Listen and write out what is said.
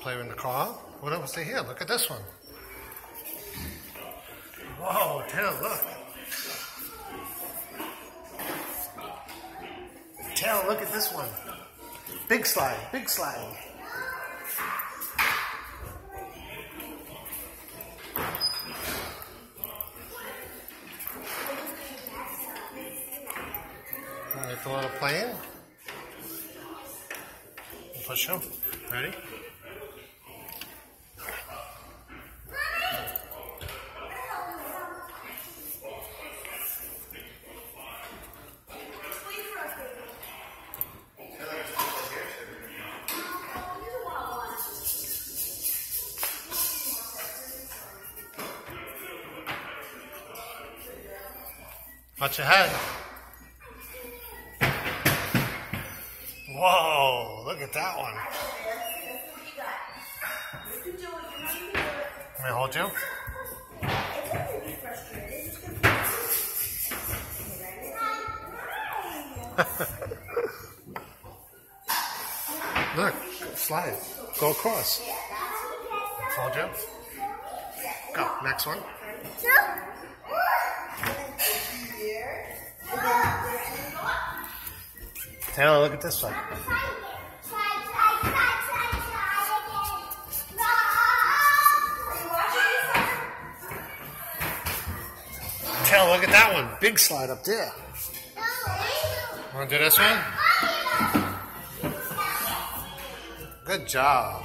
play in the car. What else is here? Look at this one. Whoa, Taylor, look. Taylor, look at this one. Big slide, big slide. All right, a little playing. Push him. Ready? Watch your head. Whoa, look at that one. Can I hold you? Look, slide. Go across. Hold you. Go, next one. Taylor, look at this one. Taylor, look at that one. Big slide up there. Want to do this one? Good job.